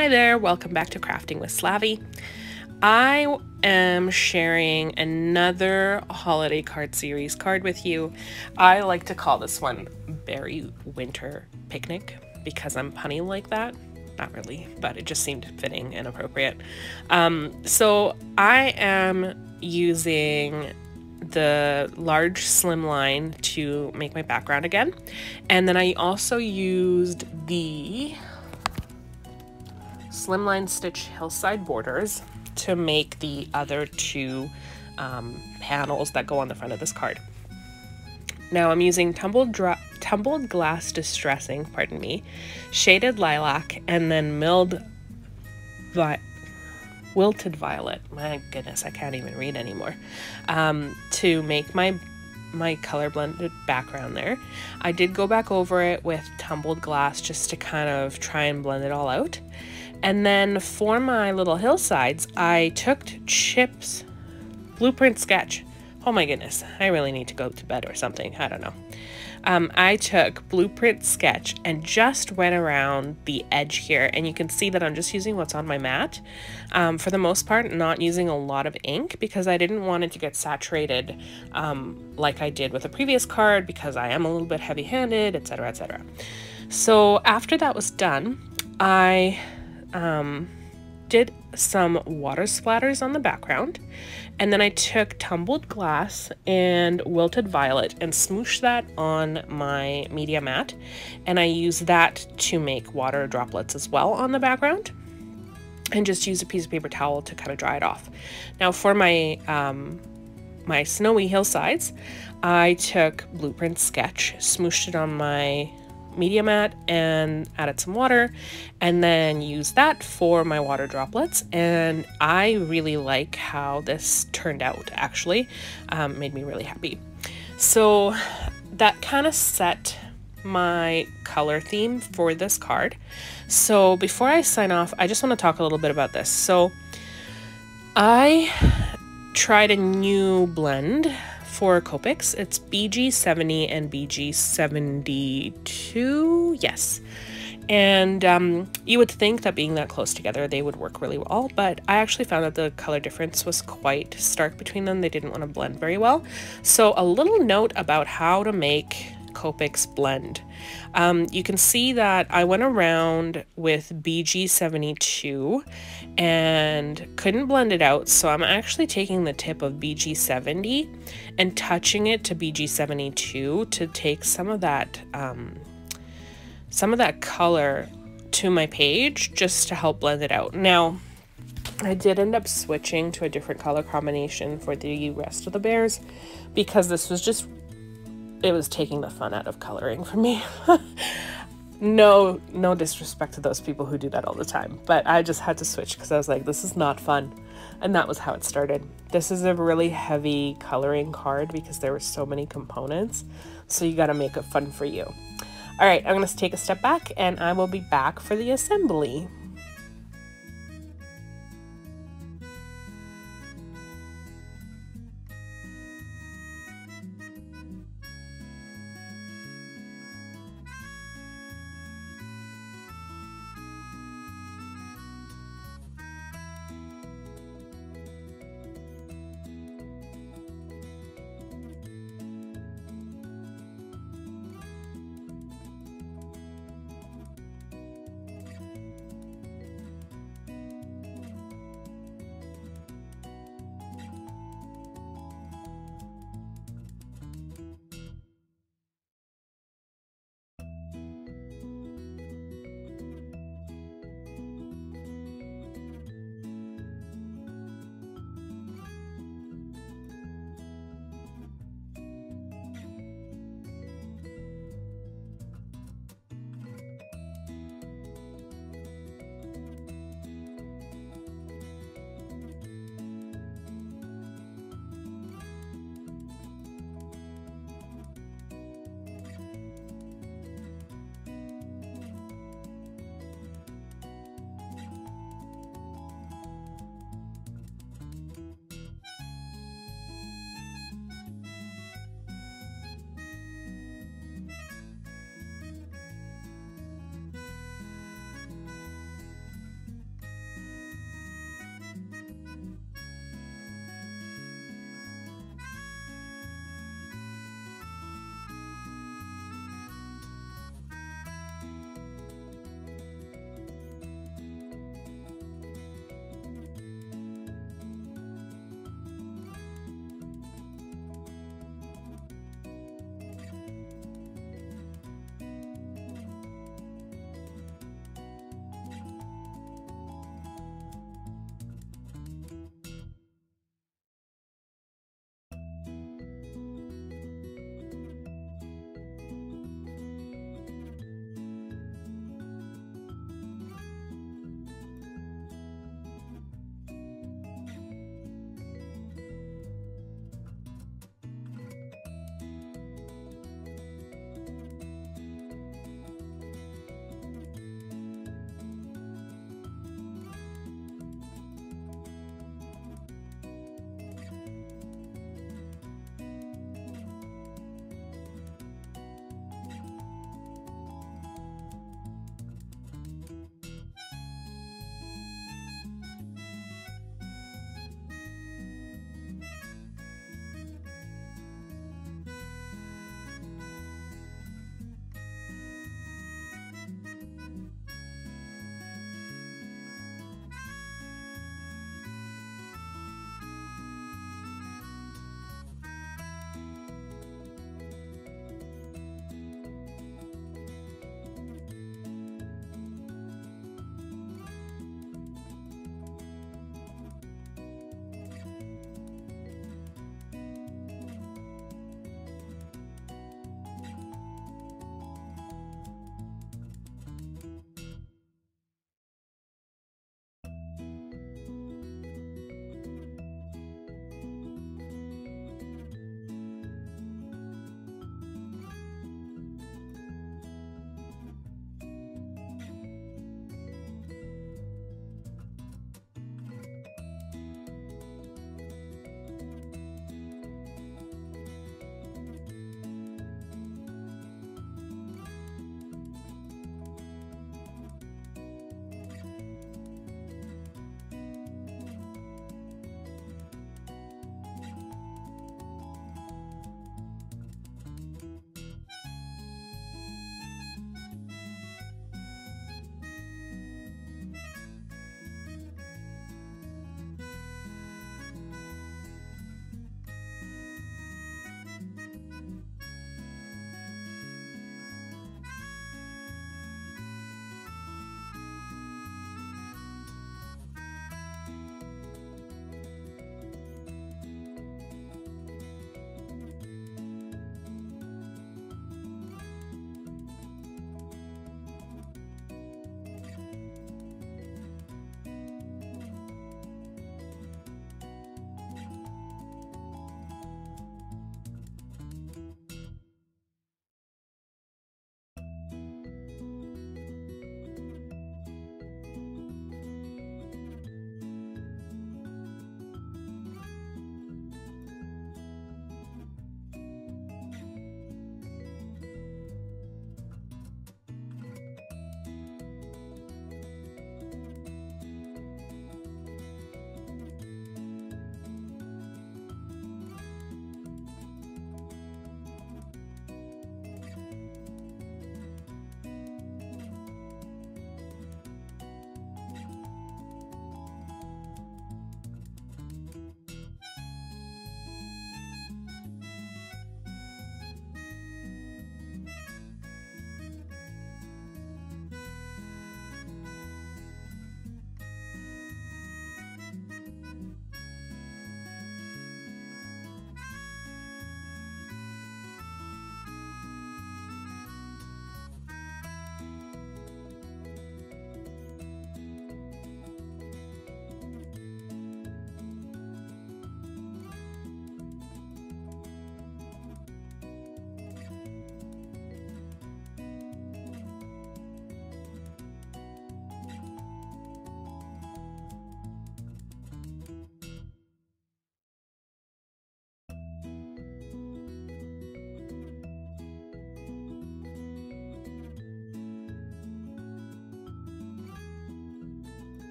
Hi there, welcome back to Crafting with Slavie. I am sharing another holiday card series card with you. I like to call this one Berry Winter Picnic because I'm punny like that. Not really, but it just seemed fitting and appropriate. Um, so I am using the large slim line to make my background again. And then I also used the slimline stitch hillside borders to make the other two um, panels that go on the front of this card. Now I'm using tumbled, tumbled glass distress ink, pardon me, shaded lilac, and then milled vi wilted violet. My goodness, I can't even read anymore. Um, to make my my color blended background there. I did go back over it with tumbled glass just to kind of try and blend it all out. And then for my little hillsides, I took Chip's blueprint sketch. Oh my goodness, I really need to go to bed or something. I don't know. Um, I took blueprint sketch and just went around the edge here and you can see that I'm just using what's on my mat. Um, for the most part, not using a lot of ink because I didn't want it to get saturated um, like I did with a previous card because I am a little bit heavy handed, etc. etc. So after that was done, I um, did some water splatters on the background and then I took tumbled glass and wilted violet and smooshed that on my media mat and I used that to make water droplets as well on the background and just use a piece of paper towel to kind of dry it off. Now for my um, my snowy hillsides, I took Blueprint Sketch, smooshed it on my media mat and added some water and then use that for my water droplets. And I really like how this turned out actually. Um, made me really happy. So that kind of set my color theme for this card. So before I sign off I just want to talk a little bit about this. So I tried a new blend for Copics. It's BG70 and BG72. Yes. And um, you would think that being that close together, they would work really well, but I actually found that the color difference was quite stark between them. They didn't want to blend very well. So a little note about how to make Copics blend. Um, you can see that I went around with BG72 and couldn't blend it out, so I'm actually taking the tip of BG70 and touching it to BG72 to take some of that um, some of that color to my page just to help blend it out. Now, I did end up switching to a different color combination for the rest of the bears because this was just it was taking the fun out of coloring for me. no, no disrespect to those people who do that all the time, but I just had to switch because I was like, this is not fun. And that was how it started. This is a really heavy coloring card because there were so many components. So you got to make it fun for you. All right, I'm going to take a step back and I will be back for the assembly.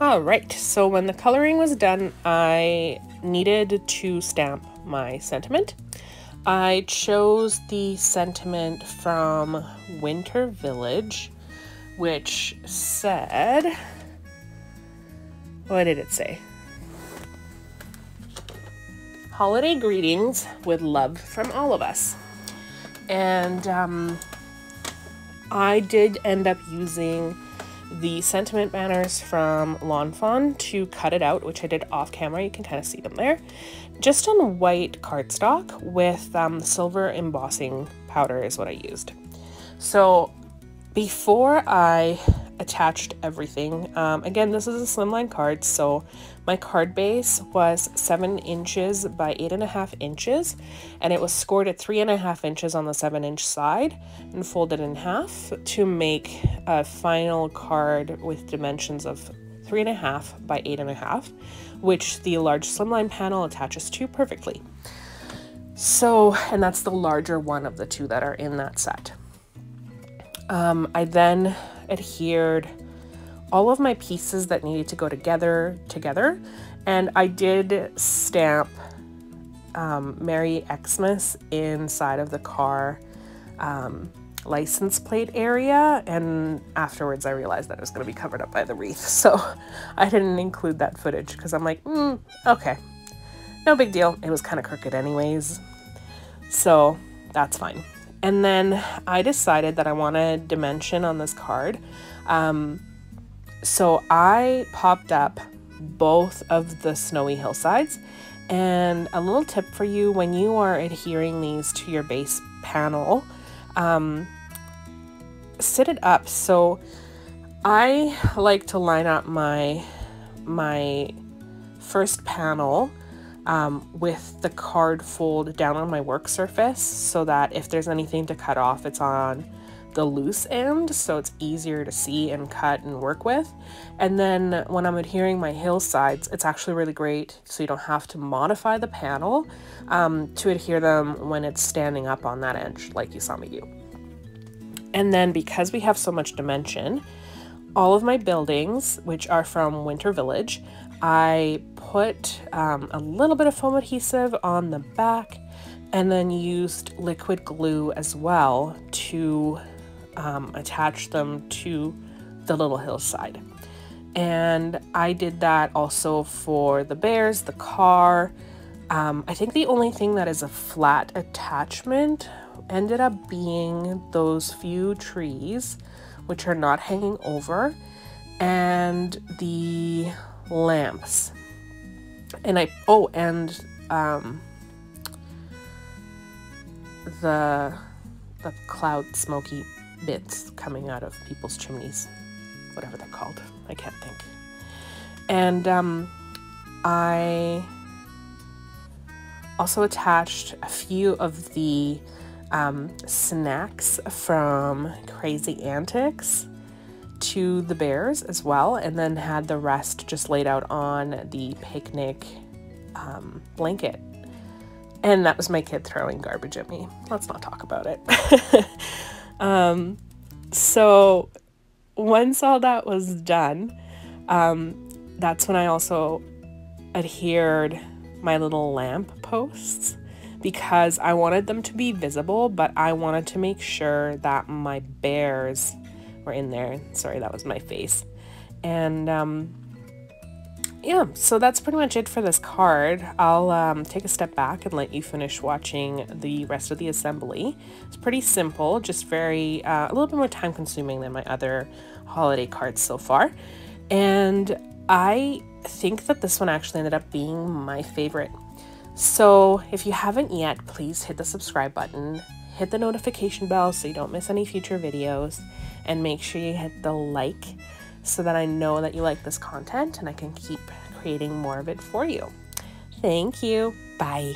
All right, so when the coloring was done, I needed to stamp my sentiment. I chose the sentiment from Winter Village, which said, what did it say? Holiday greetings with love from all of us. And um, I did end up using the sentiment banners from Lawn Fawn to cut it out, which I did off camera. You can kind of see them there. Just on white cardstock with um, silver embossing powder is what I used. So before I attached everything, um, again, this is a slimline card, so my card base was seven inches by eight and a half inches, and it was scored at three and a half inches on the seven inch side and folded in half to make a final card with dimensions of three and a half by eight and a half, which the large slimline panel attaches to perfectly. So, and that's the larger one of the two that are in that set. Um, I then adhered all of my pieces that needed to go together together. And I did stamp um, Merry Xmas inside of the car um, license plate area. And afterwards I realized that it was going to be covered up by the wreath. So I didn't include that footage because I'm like mm, okay. No big deal. It was kind of crooked anyways. So that's fine and then I decided that I wanted dimension on this card um, so I popped up both of the snowy hillsides and a little tip for you when you are adhering these to your base panel um, sit it up. So I like to line up my my first panel um, with the card fold down on my work surface so that if there's anything to cut off, it's on the loose end so it's easier to see and cut and work with. And then when I'm adhering my hillsides, it's actually really great so you don't have to modify the panel um, to adhere them when it's standing up on that edge like you saw me do. And then because we have so much dimension, all of my buildings, which are from Winter Village, I put um, a little bit of foam adhesive on the back and then used liquid glue as well to um, attach them to the little hillside. And I did that also for the bears, the car. Um, I think the only thing that is a flat attachment ended up being those few trees which are not hanging over and the lamps. And i oh and um the the cloud smoky bits coming out of people's chimneys whatever they're called. I can't think. And um i also attached a few of the um, snacks from Crazy Antics to the bears as well, and then had the rest just laid out on the picnic um, blanket. And that was my kid throwing garbage at me. Let's not talk about it. um, so once all that was done, um, that's when I also adhered my little lamp posts because I wanted them to be visible, but I wanted to make sure that my bears were in there. Sorry, that was my face. And um, yeah, so that's pretty much it for this card. I'll um, take a step back and let you finish watching the rest of the assembly. It's pretty simple, just very, uh, a little bit more time consuming than my other holiday cards so far. And I think that this one actually ended up being my favorite. So if you haven't yet, please hit the subscribe button, hit the notification bell so you don't miss any future videos, and make sure you hit the like so that I know that you like this content and I can keep creating more of it for you. Thank you. Bye.